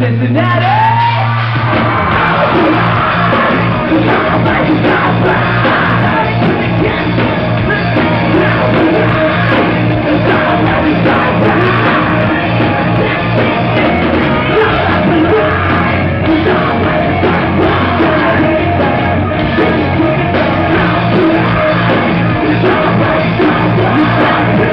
Cincinnati.